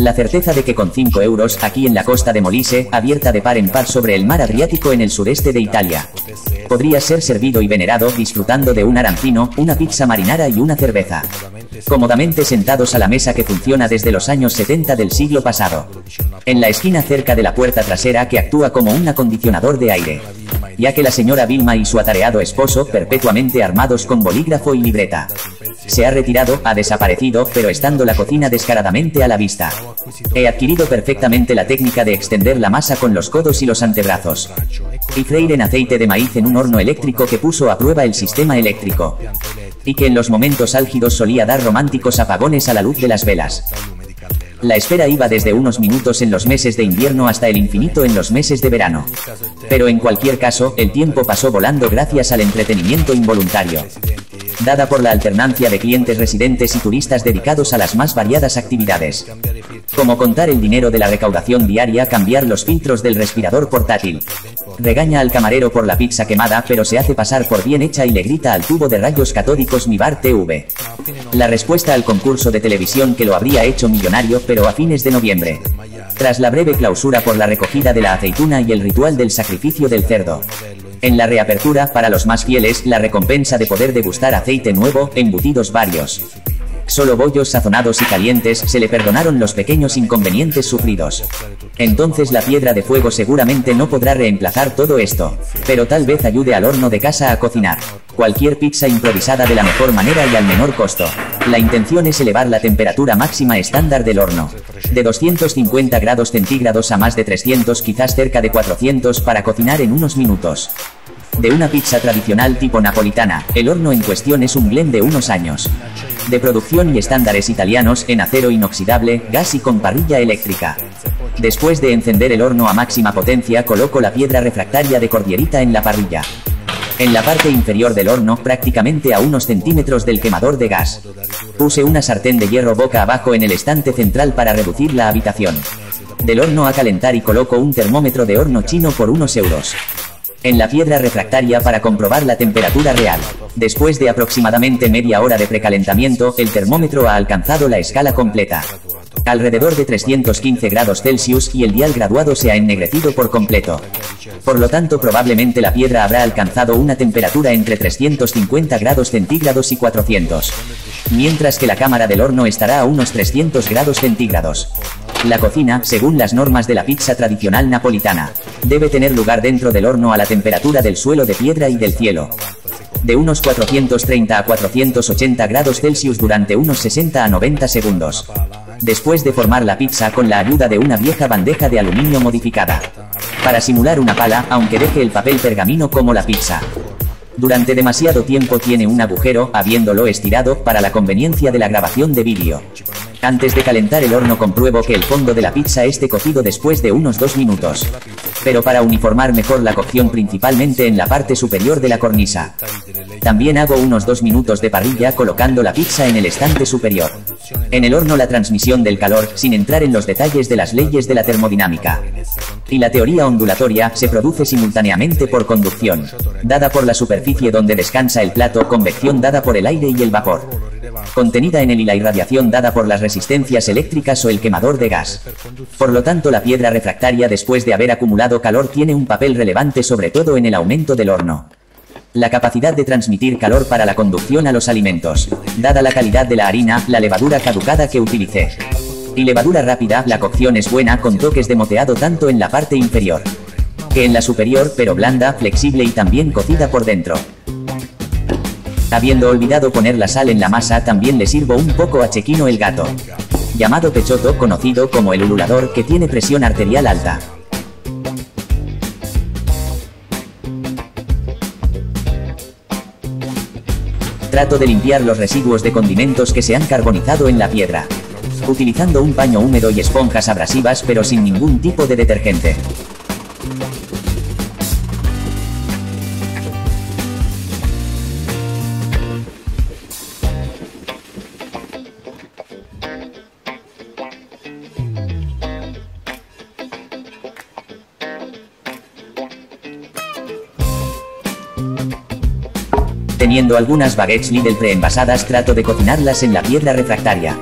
La certeza de que con 5 euros, aquí en la costa de Molise, abierta de par en par sobre el mar Adriático en el sureste de Italia, podría ser servido y venerado disfrutando de un arancino, una pizza marinara y una cerveza. Cómodamente sentados a la mesa que funciona desde los años 70 del siglo pasado. En la esquina cerca de la puerta trasera que actúa como un acondicionador de aire. Ya que la señora Vilma y su atareado esposo, perpetuamente armados con bolígrafo y libreta, se ha retirado, ha desaparecido, pero estando la cocina descaradamente a la vista. He adquirido perfectamente la técnica de extender la masa con los codos y los antebrazos. Y freír en aceite de maíz en un horno eléctrico que puso a prueba el sistema eléctrico. Y que en los momentos álgidos solía dar románticos apagones a la luz de las velas. La espera iba desde unos minutos en los meses de invierno hasta el infinito en los meses de verano. Pero en cualquier caso, el tiempo pasó volando gracias al entretenimiento involuntario dada por la alternancia de clientes residentes y turistas dedicados a las más variadas actividades. Como contar el dinero de la recaudación diaria, cambiar los filtros del respirador portátil. Regaña al camarero por la pizza quemada, pero se hace pasar por bien hecha y le grita al tubo de rayos catódicos Mibar TV. La respuesta al concurso de televisión que lo habría hecho millonario, pero a fines de noviembre. Tras la breve clausura por la recogida de la aceituna y el ritual del sacrificio del cerdo. En la reapertura, para los más fieles, la recompensa de poder degustar aceite nuevo, embutidos varios. Solo bollos sazonados y calientes, se le perdonaron los pequeños inconvenientes sufridos. Entonces la piedra de fuego seguramente no podrá reemplazar todo esto, pero tal vez ayude al horno de casa a cocinar. Cualquier pizza improvisada de la mejor manera y al menor costo. La intención es elevar la temperatura máxima estándar del horno. De 250 grados centígrados a más de 300 quizás cerca de 400 para cocinar en unos minutos. De una pizza tradicional tipo napolitana, el horno en cuestión es un blend de unos años. De producción y estándares italianos en acero inoxidable, gas y con parrilla eléctrica. Después de encender el horno a máxima potencia coloco la piedra refractaria de cordierita en la parrilla. En la parte inferior del horno, prácticamente a unos centímetros del quemador de gas. Puse una sartén de hierro boca abajo en el estante central para reducir la habitación. Del horno a calentar y coloco un termómetro de horno chino por unos euros en la piedra refractaria para comprobar la temperatura real. Después de aproximadamente media hora de precalentamiento, el termómetro ha alcanzado la escala completa. Alrededor de 315 grados Celsius y el dial graduado se ha ennegrecido por completo. Por lo tanto probablemente la piedra habrá alcanzado una temperatura entre 350 grados centígrados y 400. Mientras que la cámara del horno estará a unos 300 grados centígrados. La cocina, según las normas de la pizza tradicional napolitana, debe tener lugar dentro del horno a la temperatura del suelo de piedra y del cielo. De unos 430 a 480 grados Celsius durante unos 60 a 90 segundos. Después de formar la pizza con la ayuda de una vieja bandeja de aluminio modificada. Para simular una pala, aunque deje el papel pergamino como la pizza. Durante demasiado tiempo tiene un agujero, habiéndolo estirado, para la conveniencia de la grabación de vídeo. Antes de calentar el horno compruebo que el fondo de la pizza esté cocido después de unos dos minutos. Pero para uniformar mejor la cocción principalmente en la parte superior de la cornisa. También hago unos dos minutos de parrilla colocando la pizza en el estante superior. En el horno la transmisión del calor, sin entrar en los detalles de las leyes de la termodinámica. Y la teoría ondulatoria se produce simultáneamente por conducción, dada por la superficie donde descansa el plato, convección dada por el aire y el vapor contenida en él y la irradiación dada por las resistencias eléctricas o el quemador de gas. Por lo tanto la piedra refractaria después de haber acumulado calor tiene un papel relevante sobre todo en el aumento del horno. La capacidad de transmitir calor para la conducción a los alimentos, dada la calidad de la harina, la levadura caducada que utilicé. Y levadura rápida, la cocción es buena con toques de moteado tanto en la parte inferior que en la superior, pero blanda, flexible y también cocida por dentro. Habiendo olvidado poner la sal en la masa también le sirvo un poco a Chequino el gato. Llamado pechoto conocido como el ululador que tiene presión arterial alta. Trato de limpiar los residuos de condimentos que se han carbonizado en la piedra. Utilizando un paño húmedo y esponjas abrasivas pero sin ningún tipo de detergente. Teniendo algunas baguettes Lidl preenvasadas trato de cocinarlas en la piedra refractaria.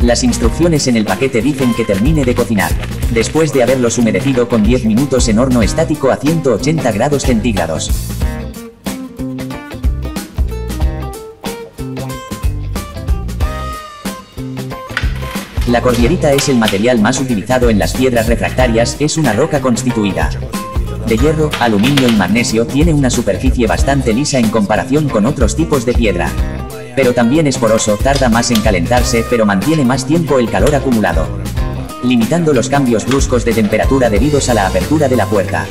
Las instrucciones en el paquete dicen que termine de cocinar. Después de haberlos humedecido con 10 minutos en horno estático a 180 grados centígrados. La cordierita es el material más utilizado en las piedras refractarias, es una roca constituida de hierro, aluminio y magnesio tiene una superficie bastante lisa en comparación con otros tipos de piedra. Pero también es poroso, tarda más en calentarse, pero mantiene más tiempo el calor acumulado. Limitando los cambios bruscos de temperatura debidos a la apertura de la puerta.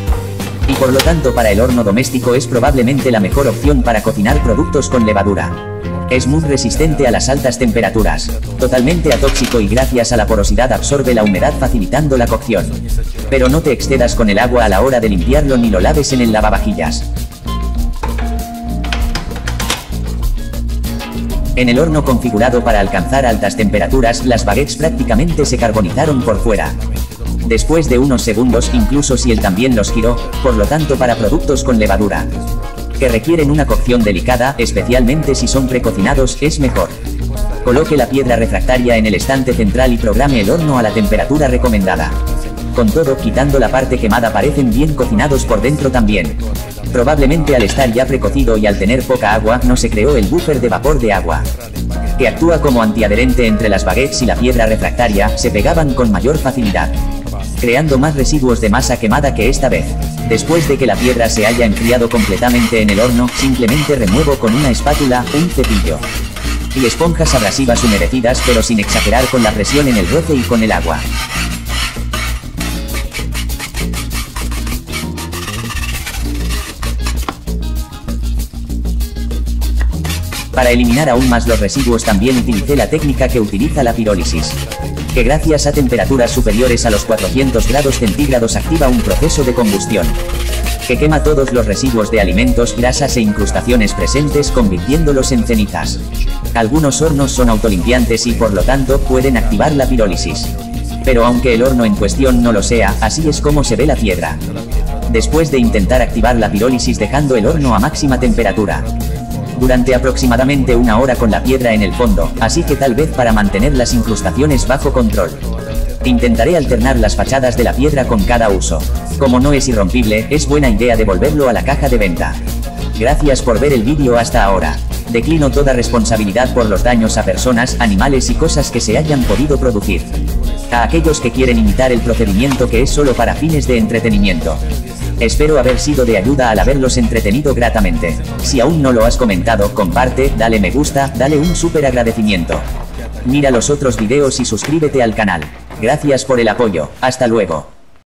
Y por lo tanto para el horno doméstico es probablemente la mejor opción para cocinar productos con levadura. Es muy resistente a las altas temperaturas, totalmente atóxico y gracias a la porosidad absorbe la humedad facilitando la cocción. Pero no te excedas con el agua a la hora de limpiarlo ni lo laves en el lavavajillas. En el horno configurado para alcanzar altas temperaturas, las baguettes prácticamente se carbonizaron por fuera. Después de unos segundos, incluso si él también los giró, por lo tanto para productos con levadura que requieren una cocción delicada, especialmente si son precocinados, es mejor. Coloque la piedra refractaria en el estante central y programe el horno a la temperatura recomendada. Con todo, quitando la parte quemada parecen bien cocinados por dentro también. Probablemente al estar ya precocido y al tener poca agua, no se creó el buffer de vapor de agua. Que actúa como antiadherente entre las baguettes y la piedra refractaria, se pegaban con mayor facilidad. Creando más residuos de masa quemada que esta vez. Después de que la piedra se haya enfriado completamente en el horno, simplemente remuevo con una espátula, un cepillo. Y esponjas abrasivas humedecidas pero sin exagerar con la presión en el roce y con el agua. Para eliminar aún más los residuos también utilicé la técnica que utiliza la pirólisis que gracias a temperaturas superiores a los 400 grados centígrados activa un proceso de combustión que quema todos los residuos de alimentos, grasas e incrustaciones presentes convirtiéndolos en cenizas. Algunos hornos son autolimpiantes y por lo tanto pueden activar la pirólisis. Pero aunque el horno en cuestión no lo sea, así es como se ve la piedra. Después de intentar activar la pirólisis dejando el horno a máxima temperatura, durante aproximadamente una hora con la piedra en el fondo, así que tal vez para mantener las incrustaciones bajo control. Intentaré alternar las fachadas de la piedra con cada uso. Como no es irrompible, es buena idea devolverlo a la caja de venta. Gracias por ver el vídeo hasta ahora. Declino toda responsabilidad por los daños a personas, animales y cosas que se hayan podido producir. A aquellos que quieren imitar el procedimiento que es solo para fines de entretenimiento. Espero haber sido de ayuda al haberlos entretenido gratamente. Si aún no lo has comentado, comparte, dale me gusta, dale un súper agradecimiento. Mira los otros videos y suscríbete al canal. Gracias por el apoyo, hasta luego.